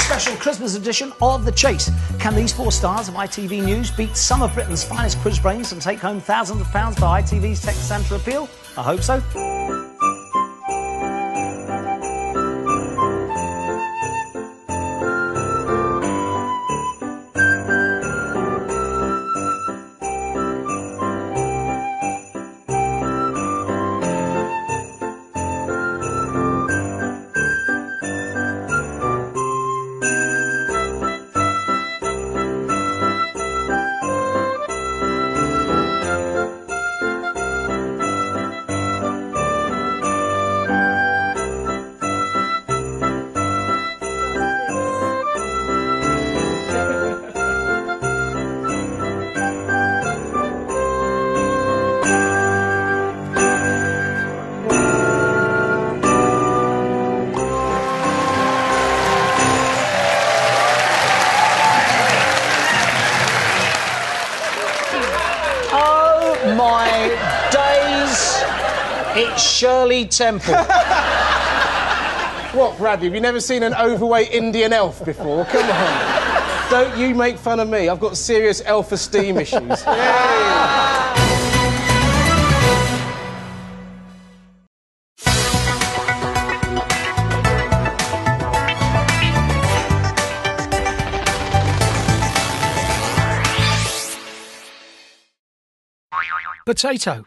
special Christmas edition of The Chase. Can these four stars of ITV News beat some of Britain's finest quiz brains and take home thousands of pounds for ITV's Text Santa appeal? I hope so. My days! It's Shirley Temple. What, Bradley? Have you never seen an overweight Indian elf before? Come on. Don't you make fun of me. I've got serious elf esteem issues. Yay. Potato.